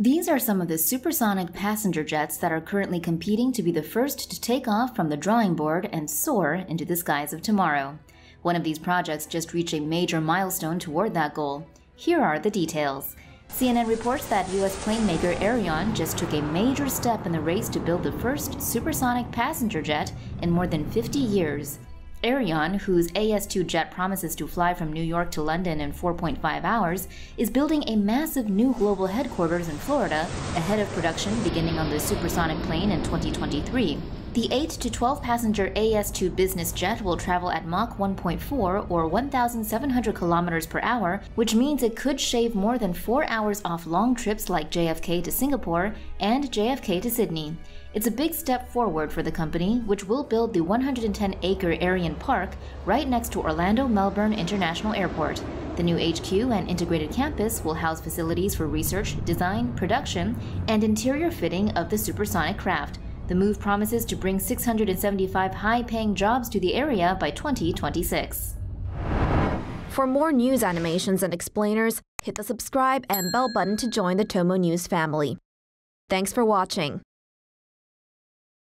These are some of the supersonic passenger jets that are currently competing to be the first to take off from the drawing board and soar into the skies of tomorrow. One of these projects just reached a major milestone toward that goal. Here are the details. CNN reports that U.S. plane maker Aerion just took a major step in the race to build the first supersonic passenger jet in more than 50 years. Aerion, whose AS2 jet promises to fly from New York to London in 4.5 hours, is building a massive new global headquarters in Florida ahead of production beginning on the supersonic plane in 2023. The 8 to 12 passenger AS2 business jet will travel at Mach 1.4 or 1,700 kilometers per hour, which means it could shave more than 4 hours off long trips like JFK to Singapore and JFK to Sydney. It's a big step forward for the company, which will build the 110 acre Aerion Park right next to Orlando Melbourne International Airport. The new HQ and integrated campus will house facilities for research, design, production, and interior fitting of the supersonic craft. The move promises to bring 675 high paying jobs to the area by 2026. For more news animations and explainers, hit the subscribe and bell button to join the Tomo News family. Thanks for watching.